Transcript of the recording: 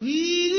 い。